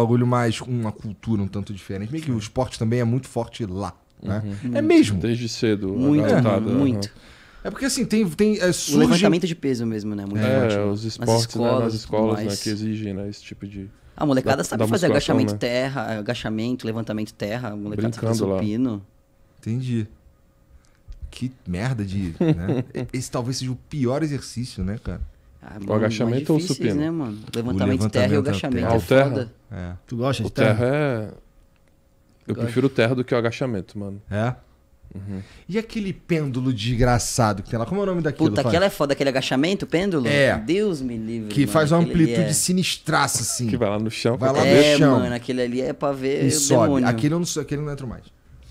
bagulho mais com uma cultura um tanto diferente. Meio que o esporte também é muito forte lá, né? É mesmo. Desde cedo. Muito, garotada, muito. É porque assim, tem, tem é, O surge... levantamento de peso mesmo, né? Muito forte. É, os esportes, escolas, né? Nas escolas, né? Que exigem, né? Esse tipo de... A molecada da- sabe da fazer agachamento né? terra, agachamento, levantamento terra, a molecada sabe fazer Brincando supino. Entendi. Que merda de. Né? Esse talvez seja o pior exercício, né, cara? Ah, O agachamento ou o difíceis, supino? né, mano? Levantamento, levantamento terra e o a agachamento terra. é Ah, o terra? foda. É. Tu gosta O de terra? terra é... Eu Gosto. prefiro terra do que o agachamento, mano. É? E aquele pêndulo desgraçado que tem lá? Como é o nome daquilo? Puta, aquela é foda, aquele agachamento, pêndulo? É. Deus me livre. Que mano, faz uma amplitude é... sinistraça, assim. Que vai lá no chão. Vai lá no É, chão. mano, aquele ali é pra ver E o sobe. demônio. Aquele eu, não, aquele eu não entro mais.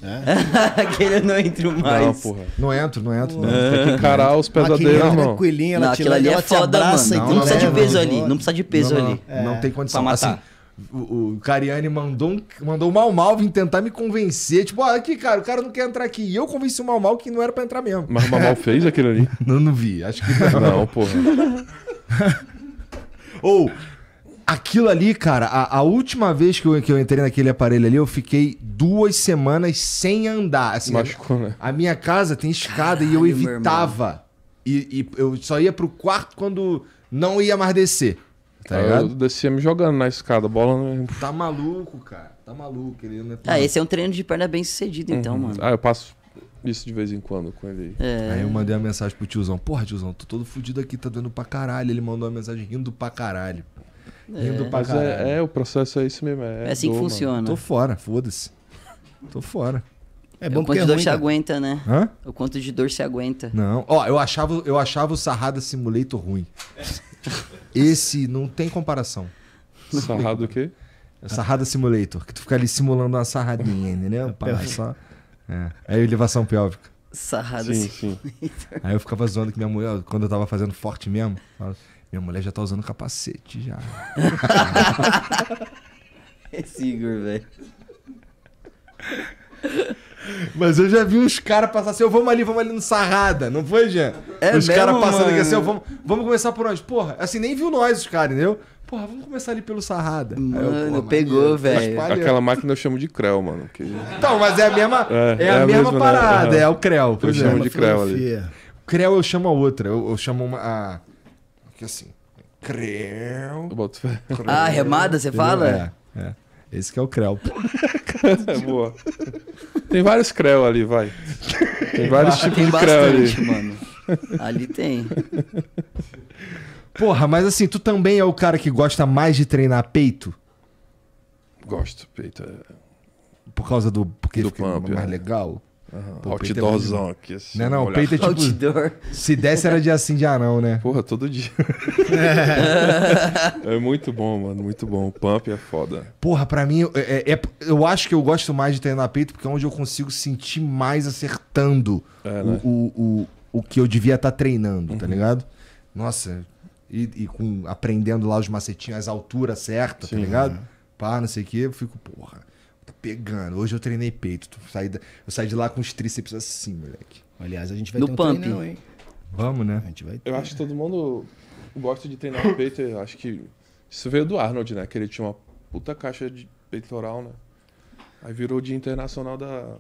aquele eu não entro mais. Não, porra. Não entro, não entro. Não. Tem que encarar os pesadelos, irmão. tranquilinha, ela Não, aquilo ali é foda, mano. Não, tu precisa de peso vai ali, não precisa de peso não, ali. Não, não tem condição. Pra matar. Assim, o, o Cariani mandou, um, mandou o Mal Mal vir tentar me convencer. Tipo, ó, aqui, cara, o cara não quer entrar aqui. E eu convenci o Mal Mal que não era pra entrar mesmo. Mas o Mamal fez aquilo ali? Não, não vi. Acho que não. Não, porra. Ou, aquilo ali, cara, a, a última vez que eu, que eu entrei naquele aparelho ali, eu fiquei duas semanas sem andar. Assim, Machucou, né? A minha casa tem escada e eu Caralho, evitava. E, e eu só ia pro quarto quando não ia mais descer. Tá Aí eu ligado? descia me jogando na escada, bola no... Tá maluco, cara. Tá maluco. Ele não é Ah, esse é um treino de perna bem sucedido, então, mano. Ah, eu passo isso de vez em quando com ele. aí. É. Aí eu mandei uma mensagem pro tiozão. Porra, tiozão, tô todo fudido aqui, tá dando pra caralho. Ele mandou uma mensagem rindo pra caralho. Rindo pra Mas é, é, o processo é isso mesmo. É, É assim que dor, mano. funciona. Tô fora, foda-se. Tô fora. É É bom o quanto é de dor ruim, se cara. aguenta, né? Hã? O quanto de dor se aguenta. Não. Ó, eu achava, eu achava o Sarrada Simulator ruim. Esse não tem comparação. Sarrado o quê? É Sarrada Simulator, que tu fica ali simulando uma sarradinha, entendeu? Pá, só. É. Aí elevação pélvica. Sarrado Sim, assim. sim. Aí eu ficava zoando que minha mulher, quando eu tava fazendo forte mesmo, falava, minha mulher já tá usando capacete já. Esse Igor, velho. Mas eu já vi uns caras passar assim, ó, vamos ali, vamos ali no Sarrada, não foi, Jean? É os caras passando aqui assim, mano? vamos, vamos começar por onde? Porra, assim, nem viu nós os caras, entendeu? Porra, vamos começar ali pelo Sarrada. Aí eu, Mano, porra, pegou, velho. Aquela máquina eu chamo de Creu, mano. Que... Então, mas é a mesma, é, É, a é a mesma mesma, né? parada, Aham. é o Creu. Eu é. chamo de creu ali. Creu eu chamo a outra, eu, eu chamo uma... A... Que assim, Creu... Boto. Ah, remada, você fala? É, é. Esse que é o Creu. É boa. Tem vários Creu ali, vai. Tem vários tipos Tem de Creu ali. bastante, mano. Ali tem. Porra, mas assim, tu também é o cara que gosta mais de treinar peito? Gosto, peito. É... Por causa do... Porque Do fica pump, mais é. legal? Uhum. Peito é Outdoorzão aqui, assim. Não, não, olhar- peito é tipo... Outdoor. Se desse era dia sim, dia não, né? Porra, todo dia. é muito bom, mano. Muito bom. O pump é foda. Porra, pra mim, é, é- eu acho que eu gosto mais de treinar peito porque é onde eu consigo sentir mais acertando É, o, né? o, o, o que eu devia estar treinando, tá ligado? Nossa, e, e com, aprendendo lá os macetinhos, as alturas certas, tá ligado? Pá, não sei o que, eu fico, porra, tá pegando. Hoje eu treinei peito, saí da- eu saí de lá com os tríceps assim, moleque. Aliás, a gente vai No ter um pump. treinão, hein? Vamos, né? A gente vai ter. Eu acho que todo mundo gosta de treinar o peito. Eu acho que isso veio do Arnold, né? Que ele tinha uma puta caixa de peitoral, né? Aí virou dia internacional da.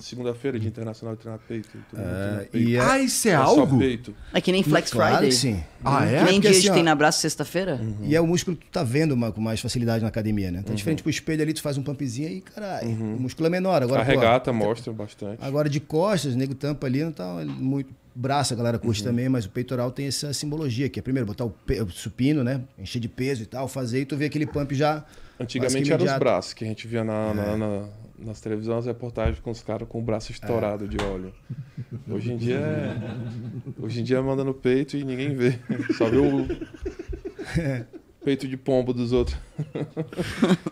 Segunda-feira, dia internacional de treinar peito. Todo mundo treina peito. e é- Ah, isso é, É só algo? peito. É que nem Flex Claro Friday. que sim. Ah, é? Que nem porque dia assim, de na braço sexta-feira. E é o músculo que tu tá vendo uma- com mais facilidade na academia, né? Tá diferente pro espelho ali, tu faz um pumpzinho aí, caralho. O músculo é menor. Agora, a pô, regata mostra bastante. Agora de costas, nego tampa ali, não tá muito. Braço a galera curte também, mas o peitoral tem essa simbologia, que é primeiro botar o, pe- o supino, né? Encher de peso e tal, fazer e tu vê aquele pump já. Antigamente eram os braços que a gente via na, na- na- nas televisões, as reportagens com os caras com o braço estourado de óleo. Hoje em dia é. Hoje em dia manda no peito e ninguém vê. Só vê o peito de pombo dos outros.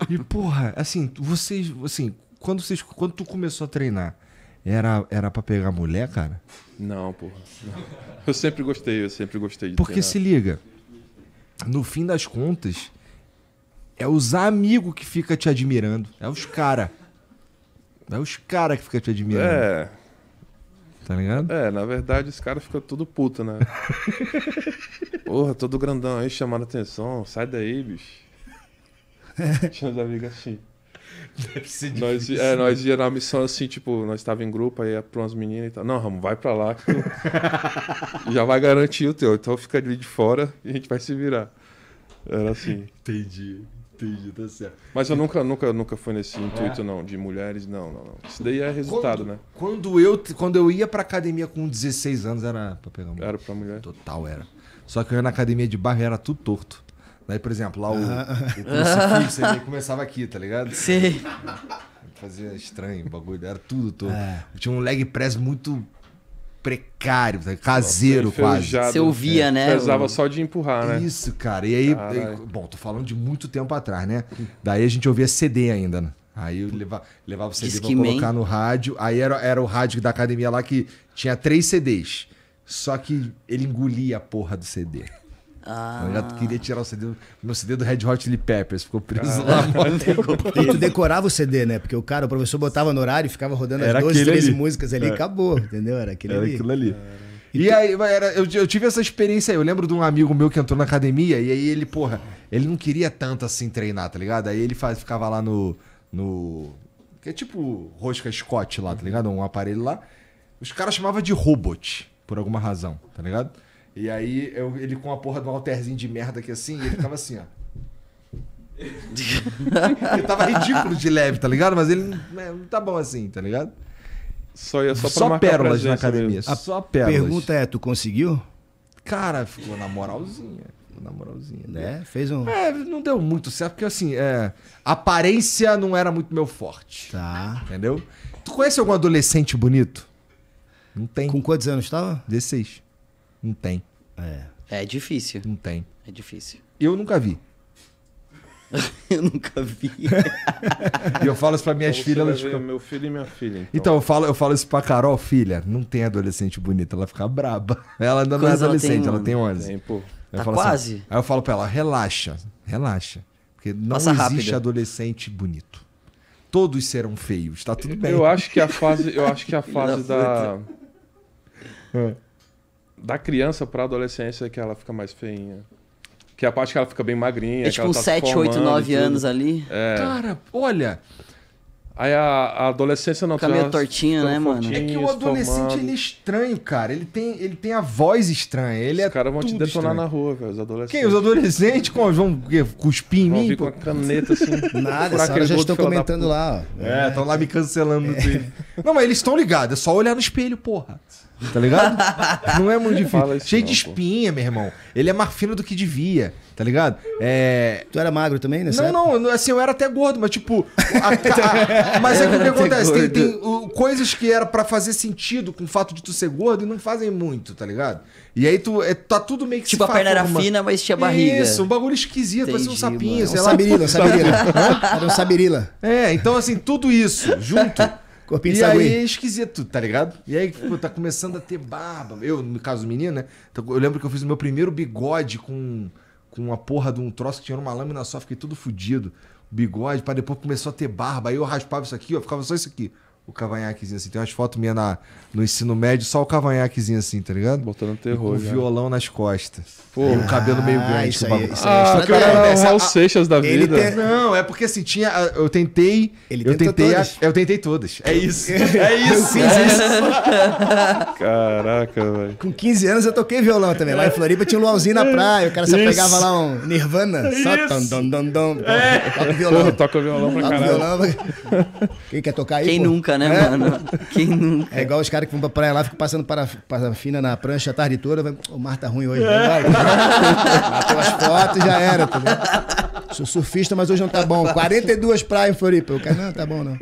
E porra, assim, vocês, assim, quando vocês, quando tu começou a treinar, era era para pegar mulher, cara? Não, porra. não. Eu sempre gostei, eu sempre gostei de Porque treinar. se liga, no fim das contas, é os amigos que fica te admirando, é os cara. É os cara que fica te admirando, É, tá ligado? é, na verdade os caras ficam tudo puto, né? Porra, todo grandão aí chamando atenção, sai daí, bicho. Tinha uns amigos assim. Deve ser Nós, é, nós ia na missão assim, tipo, nós tava em grupo, aí ia pra umas meninas e tal. Não, Ramo, vai pra lá que tu já vai garantir o teu. Então fica ali de fora e a gente vai se virar. Era assim. Entendi, entendi, tá certo. Mas eu nunca, nunca, nunca fui nesse intuito, não, de mulheres, não, não, não. Isso daí é resultado, quando, né? Quando eu, quando eu ia pra academia com 16 anos, era pra pegar mulher. Era pra mulher. Total era. Só que eu ia na academia de bairro e era tudo torto. Daí, por exemplo, lá o, o crucifixo ele começava aqui, tá ligado? Sei. Fazia estranho o bagulho, era tudo torto. Tinha um leg press muito precário, tá? caseiro quase. Você ouvia, né? Precisava o- só de empurrar, né? Isso, cara. E aí, bom, tô falando de muito tempo atrás, né? Daí a gente ouvia CD ainda, né? Aí eu levava, levava o CD pra colocar no rádio. Aí era, era o rádio da academia lá que tinha três CDs. Só que ele engolia a porra do CD. Ah. Eu já queria tirar o CD, meu CD do Red Hot Chili Peppers. Ficou preso lá. mó tempo. E tu decorava o CD, né? Porque o cara, o professor botava no horário e ficava rodando as Era 12, aquele 13 ali. músicas ali e acabou, entendeu? Era aquele Era ali. aquilo ali. E aí, era, eu, eu tive essa experiência aí. Eu lembro de um amigo meu que entrou na academia e aí ele, porra, ele não queria tanto assim treinar, tá ligado? Aí ele faz, ficava lá no. no que é tipo rosca Scott lá, tá ligado? Um aparelho lá. Os caras chamavam de robot, por alguma razão, tá ligado? E aí eu- ele com a porra de um alterzinho de merda aqui assim, e ele ficava assim, ó. ele tava ridículo de leve, tá ligado? Mas ele não, não tá bom assim, tá ligado? Só ia só, Só, pérolas na academia. A Só pérolas. Pergunta é, tu conseguiu? Cara, ficou na moralzinha. Ficou na moralzinha. Né? Fez um... É, não deu muito certo, porque assim, é, aparência não era muito meu forte. Tá. Entendeu? Tu conhece algum adolescente bonito? Não tem. Com quantos anos tava? 16. Não tem. É. É difícil. Não tem. É difícil. Eu nunca vi. Eu nunca vi. E eu falo isso pra minhas Então filhas, elas ficam... meu filho e minha filha. Então, Então, eu falo, eu falo isso pra Carol, filha, não tem adolescente bonita, ela fica braba. Ela ainda não é Quantos ela tem, adolescente, ela tem 11. tem, pô. Eu Tá falo assim- quase? aí eu falo pra ela, relaxa, relaxa. Porque não Passa existe rápido. adolescente bonito. Todos serão feios, tá tudo bem. Eu acho que a fase, eu acho que a fase da da da criança pra adolescência é que ela fica mais feinha. Que é a parte que ela fica bem magrinha, É tipo uns tá se 7, 8, formando e 9 tudo. anos ali. É. Cara, olha, Aí a, a adolescência não Fica meio tortinha, né, mano? é que o adolescente formando. ele é estranho, cara. Ele tem, ele tem a voz estranha. Ele é Os caras vão te detonar estranho. na rua, velho. Os adolescentes. Quem? Os adolescentes como, vão o quê? cuspir em vão mim? vir com a caneta assim. Nada, essa já estão comentando lá, ó. É, estão lá me cancelando no Twitter. Não, mas eles estão ligados. É só olhar no espelho, porra. Tá ligado? Não é muito difícil. Isso Cheio não, de pô. espinha, meu irmão. Ele é mais fino do que devia, tá ligado? É. Tu era magro também, né? Não, não, assim, eu era até gordo, mas tipo. a a- mas é que o que acontece? Tem, tem, o- coisas que era pra fazer sentido com o fato de tu ser gordo e não fazem muito, tá ligado? E aí tu. É, tá tudo meio que Tipo, a perna era forma- fina, mas tinha barriga. Isso, um bagulho esquisito, parecia um Entendi, sapinho, mano. sei Um lá. sabirila, um sabirila. Era um sabirila. É, então assim, tudo isso junto. Corpinho e aí é esquisito, tá ligado? E aí pô, tá começando a ter barba. Eu, no caso do menino, né? Então, eu lembro que eu fiz o meu primeiro bigode com, com uma porra de um troço que tinha uma lâmina só, fiquei tudo fudido. O bigode, pra depois começou a ter barba. Aí eu raspava isso aqui, ó, ficava só isso aqui. O cavanhaquezinho assim. Tem umas fotos minhas na, no ensino médio, só o cavanhaquezinho assim, tá ligado? Botando E com terror o violão nas costas. Pô. e o cabelo meio Ah, grande. isso com o aí, isso aí é Ah, é o Raul Seixas da ele vida. tem- Não, é porque assim, tinha. Eu tentei. Ele eu tentei. a- eu tentei todas. É isso. É isso. fiz isso. Caraca, velho. Com 15 anos eu toquei violão também. Lá em Floripa tinha um luauzinho na praia. O cara só Isso. pegava lá um Nirvana. Só Isso. dom, dom, dom, dom. Toca violão. toca violão pra Toca caralho. violão. Quem quer tocar aí? Quem pô? nunca, né, mano? Quem nunca? É igual os caras que vão pra praia lá, ficam passando para, fina na prancha a tarde toda. Vai, o mar tá ruim hoje. Vai, Bateu as fotos e já era. Tá? Sou surfista, mas hoje não tá bom. 42 praias em Floripa. O cara, não, tá bom não.